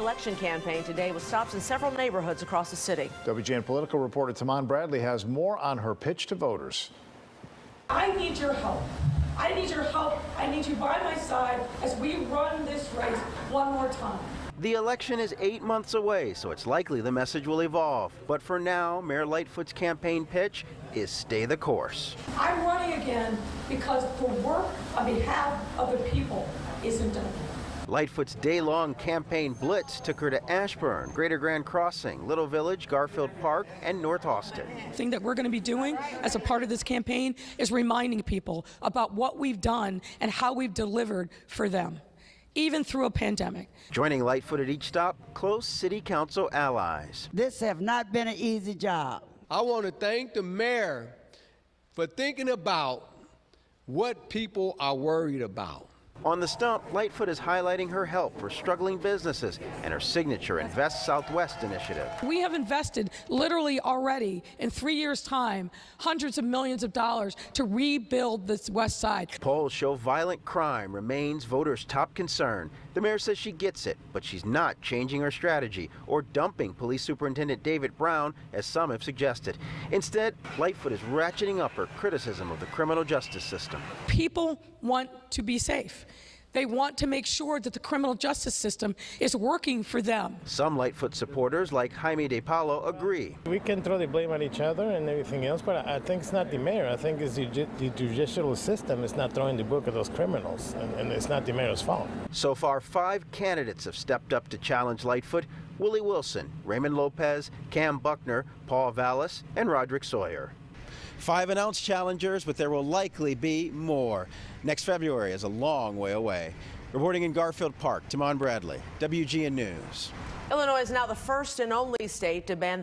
election campaign today with stops in several neighborhoods across the city. WGN political reporter Tahman Bradley has more on her pitch to voters. I need your help. I need your help. I need you by my side as we run this race one more time. The election is eight months away, so it's likely the message will evolve. But for now, Mayor Lightfoot's campaign pitch is stay the course. I'm running again because the work on behalf of the people isn't done. Lightfoot's day long campaign blitz took her to Ashburn, Greater Grand Crossing, Little Village, Garfield Park, and North Austin. The thing that we're going to be doing as a part of this campaign is reminding people about what we've done and how we've delivered for them, even through a pandemic. Joining Lightfoot at each stop, close city council allies. This have not been an easy job. I want to thank the mayor for thinking about what people are worried about. On the stump, Lightfoot is highlighting her help for struggling businesses and her signature Invest South/West initiative. We have invested literally already in three years' time hundreds of millions of dollars to rebuild this west side. Polls show violent crime remains voters' top concern. The mayor says she gets it, but she's not changing her strategy or dumping Police Superintendent David Brown, as some have suggested. Instead, Lightfoot is ratcheting up her criticism of the criminal justice system. People want to be safe. They want to make sure that the criminal justice system is working for them. Some Lightfoot supporters, like Jaime De Palo, agree. We can throw the blame at each other and everything else, but I think it's not the mayor. I think it's the, the judicial system is not throwing the book at those criminals, and, and it's not the mayor's fault. So far, five candidates have stepped up to challenge Lightfoot Willie Wilson, Raymond Lopez, Kam Buckner, Paul Vallas, and Roderick Sawyer. Five announced challengers, but there will likely be more. Next February is a long way away. Reporting in Garfield Park, Tahman Bradley, WGN News. Illinois is now the first and only state to ban